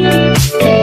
Música